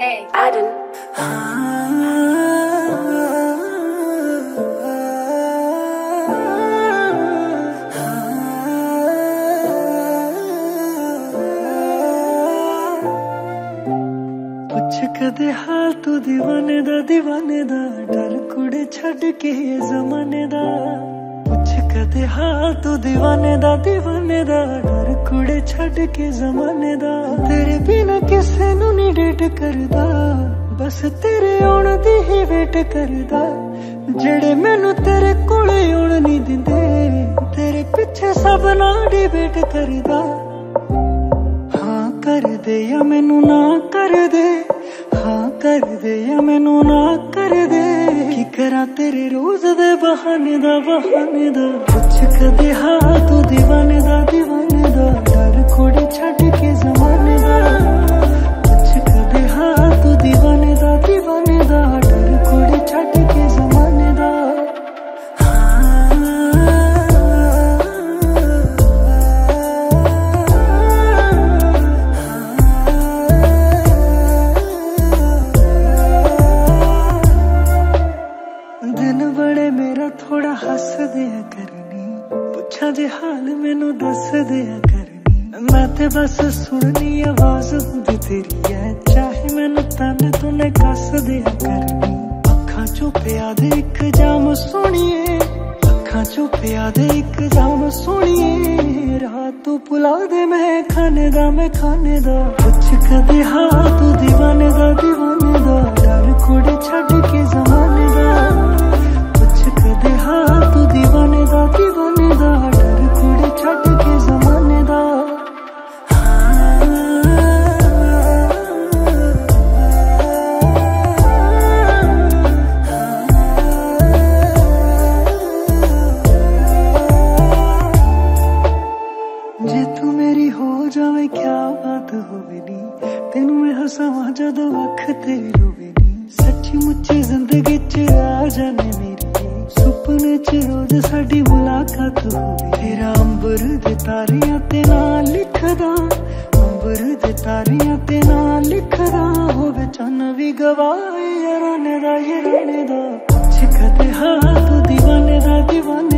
Hey, I didn't. ਕਦੇ ਹਾਲ ਤੂੰ دیਵਾਨੇ ਦਾ دیਵਾਨੇ ਦਾ ਡਰ ਕੁੜੇ ਛੱਡ ਕੇ ਜ਼ਮਾਨੇ ਦਾ ਪੁੱਛ ਕਦੇ ਹਾਲ ਤੂੰ دیਵਾਨੇ ਦਾ دیਵਾਨੇ ਦਾ ਕੁੜੇ ਛੱਡ ਕੇ ਜ਼ਮਾਨੇ ਦਾ। ਤੇਰੇ ਬਿਨਾ ਕਿਸੇ ਨੂੰ ਨਹੀਂ ਡੇਟ ਕਰਦਾ। ਬਸ ਤੇਰੇ ਆਉਣ ਦੀ ਹੀ ਵੇਟ ਕਰਦਾ। ਜਿਹੜੇ ਮੈਨੂੰ ਤੇਰੇ ਕੋਲ ਆਉਣ ਨਹੀਂ ਦਿੰਦੇ, ਤੇਰੇ ਪਿੱਛੇ ਸਭ ਨਾਲ ਡਿਬੇਟ ਕਰਦਾ। ਹਾਂ, ਕਰਦੇ ਆ ਮੈਨੂੰ ਨਾ ਕਰਦੇ। ਹਾਂ, ਕਰਦੇ ਜਾਂ ਮੈਨੂੰ ਨਾ ਕਰਦੇ। ਕੀ ਕਰਾਂ ਤੇਰੇ ਰੋਜ਼ ਦੇ ਬਹਾਨੇ ਦਾ ਬਹਾਨੇ ਦਾ। ਪੁੱਛ ਕਦੇ ਹਾਂ ਅੱਖਾਂ ਦੇ ਹਾਲ ਮੈਨੂੰ ਦੱਸ ਦਿਆ ਕਰਨੀ ਮੈਂ ਤੇ ਬਸ ਸੁਣਨੀ ਆਵਾਜ਼ ਹੁੰਦੀ ਤੇਰੀ ਐ। ਚਾਹੇ ਮੈਨੂੰ ਤਨ ਤੂੰ ਨੇ ਕੱਸ ਦਿਆ ਕਰਨੀ ਅੱਖਾਂ ਚੋਂ ਪਿਆ ਦੇ ਇੱਕ ਜਾਮ ਸੋਣੀਏ। ਅੱਖਾਂ ਚੋਂ ਪਿਆ ਦੇ ਇੱਕ ਜਾਮ ਸੋਣੀਏ। ਰਾਤ ਤੂੰ ਪੁਲਾ ਦੇ ਮੈਂ ਖਾਨੇ ਦਾ, ਮੈਂ ਖਾਨੇ ਦਾ। ਪੁੱਛ ਕਦੇ ਹਾਂ ਤੂੰ دیਵਾਨੇ ਦਾ دیਵਾਨੇ ਦਾ। ਡਰ ਕੋੜੇ ਛੱਡ ਕੇ ਜਾ ਜੇ ਤੂੰ ਮੇਰੀ ਹੋ ਜਾਵੇਂ, ਕਿਆ ਬਾਤ ਹੋਵੇ ਨੀ ਤੈਨੂੰ ਮੈਂ ਹਸਾਵਾਂ ਜਦੋਂ ਅੱਖ ਤੇਰੀ ਰੋਵੇ ਨੀ ਸੱਚੀ ਮੁੱਚੀ ਜ਼ਿੰਦਗੀ ਚ ਆ ਜਾਣੇ ਮੇਰੀ ਸੁਪਨੇ ਚ ਰੋਜ਼ ਸਾਡੀ ਮੁਲਾਕਾਤ ਹੋਵੇ। ਤੇਰਾ ਅੰਬਰ ਦੇ ਤਾਰਿਆਂ ਤੇ ਨਾਂ ਲਿਖਦਾ, ਅੰਬਰ ਦੇ ਤਾਰਿਆਂ ਤੇ ਨਾਂ ਲਿਖਦਾ ਹੋਵੇ। ਚੰਨ ਵੀ ਗਵਾਏ ਯਾਰਾਨੇ ਦਾ ਯਾਰਾਨੇ ਦਾ। ਸਿੱਖਦੇ ਹਾਂ ਤੂੰ دیਵਾਨੇ ਦਾ دیਵਾਨੇ